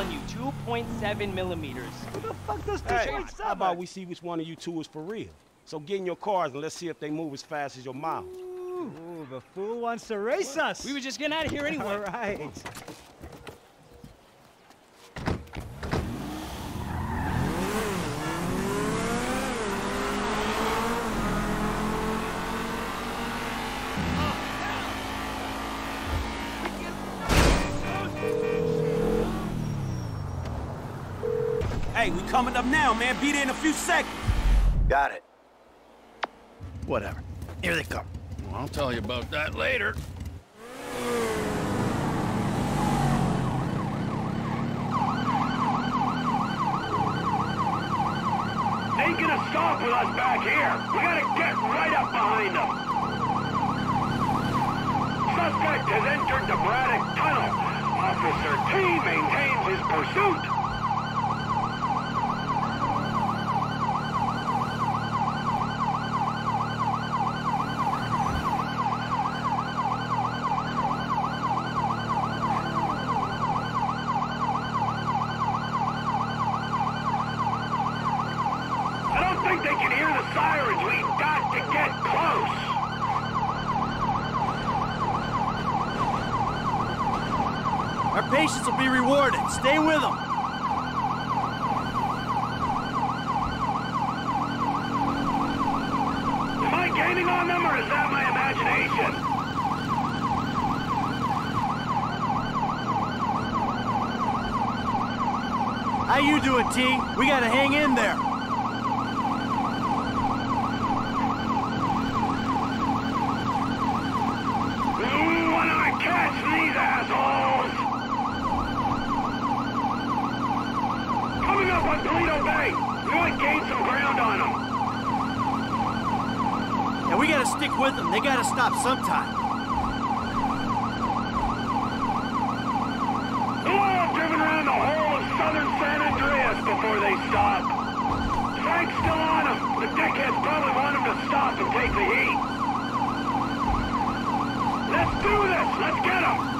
Telling you, 2.7 millimeters. Who the fuck does Hey, how about we see which one of you two is for real? So get in your cars and let's see if they move as fast as your mouth. Ooh, the fool wants to race us. We were just getting out of here anyway. All right. Coming up now, man. Be there in a few seconds. Got it. Whatever. Here they come. Well, I'll tell you about that later. Ain't gonna stop with us back here. We gotta get right up behind them. Suspect has entered the Braddock Tunnel. Officer T maintains his pursuit. I don't think they can hear the sirens. We got to get close. Our patience will be rewarded. Stay with them. Am I gaining on them or is that my imagination? How you doing, T? We gotta hang in there. Ooh, when I catch these assholes! Up on Toledo Bay. We might gain some ground on them. And we gotta stick with them. They gotta stop sometime. Who will have driven around the whole of southern San Andreas before they stop? Frank's still on them. The dickheads probably want him to stop and take the heat. Let's do this! Let's get him!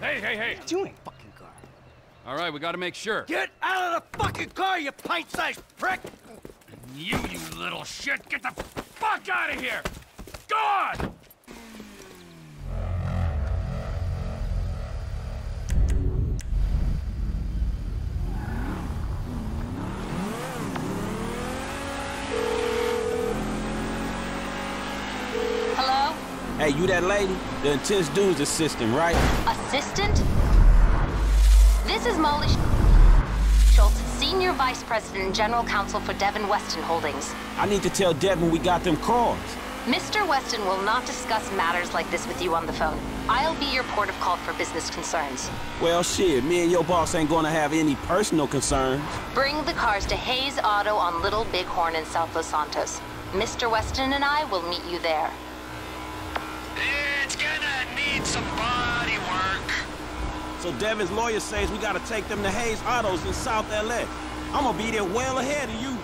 Hey, hey, hey. Doing? Fucking car. All right, we gotta make sure. Get out of the fucking car, you pint-sized prick! You, you little shit, get the fuck out of here! Go on! Hello? Hey, you that lady? The intense dude's assistant, right? Assistant? This is Molly Schultz, Senior Vice President and General Counsel for Devin Weston Holdings. I need to tell Devin we got them cars. Mr. Weston will not discuss matters like this with you on the phone. I'll be your port of call for business concerns. Well, shit, me and your boss ain't gonna have any personal concerns. Bring the cars to Hayes Auto on Little Bighorn in South Los Santos. Mr. Weston and I will meet you there. It's gonna need some body work. So Devin's lawyer says we gotta take them to Hayes Autos in South LA. I'm gonna be there well ahead of you.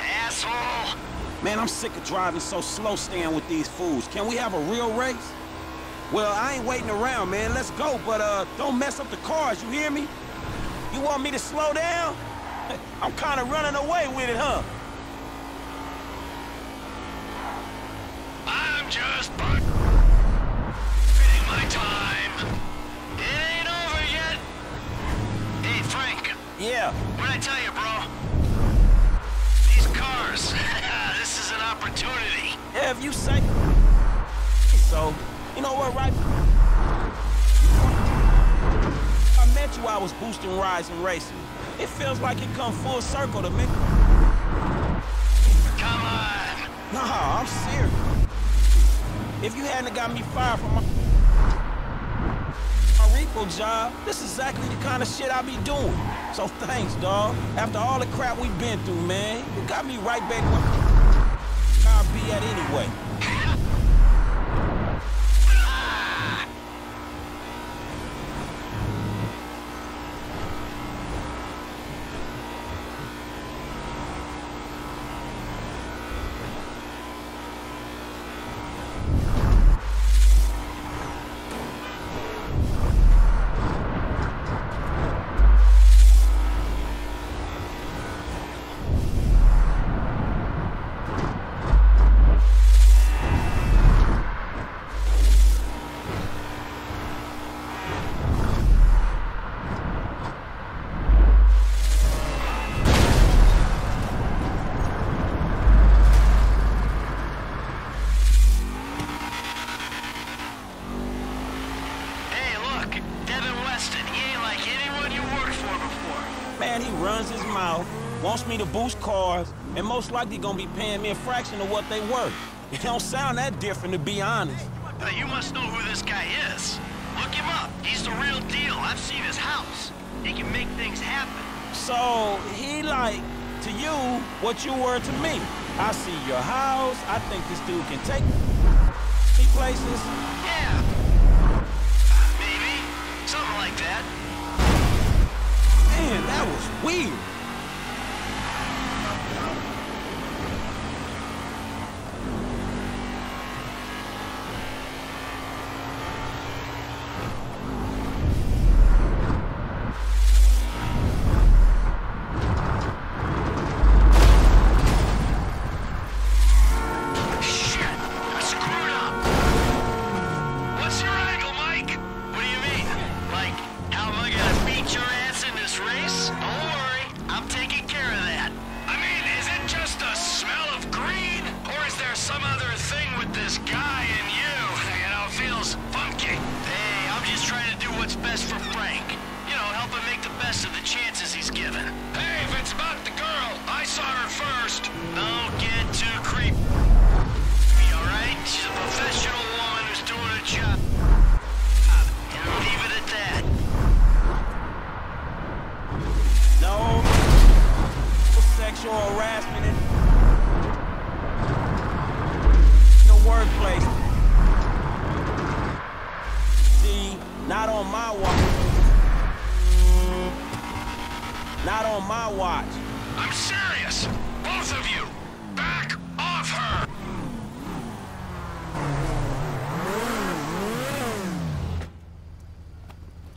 Asshole. Man, I'm sick of driving so slow staying with these fools. Can we have a real race? Well, I ain't waiting around, man. Let's go, but uh, don't mess up the cars, you hear me? You want me to slow down? I'm kinda running away with it, huh? I'm just Yeah. What'd I tell you, bro? These cars. this is an opportunity. Yeah, if you say so. You know what, right? I met you, I was boosting rides and racing. It feels like it come full circle to me. Come on. Nah, I'm serious. If you hadn't got me fired from my, job, this is exactly the kind of shit I be doing. So thanks, dog. After all the crap we've been through, man, you got me right back where Man, he runs his mouth, wants me to boost cars, and most likely gonna be paying me a fraction of what they worth. It don't sound that different, to be honest. Uh, you must know who this guy is. Look him up. He's the real deal. I've seen his house. He can make things happen. So, he like, to you, what you were to me. I see your house, I think this dude can take me places. Yeah. Maybe. Something like that. Man, that was weird. best for Frank. You know, help him make the best of the chance.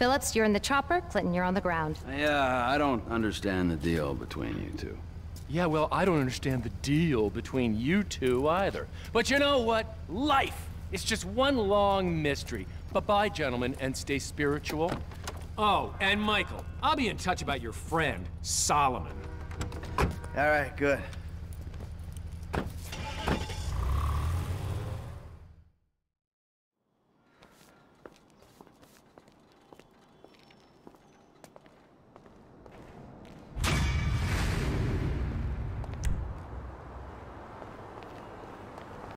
Philips, you're in the chopper, Clinton, you're on the ground. Yeah, I don't understand the deal between you two. Yeah, well, I don't understand the deal between you two either. But you know what? Life is just one long mystery. Bye-bye, gentlemen, and stay spiritual. Oh, and Michael, I'll be in touch about your friend, Solomon. All right, good.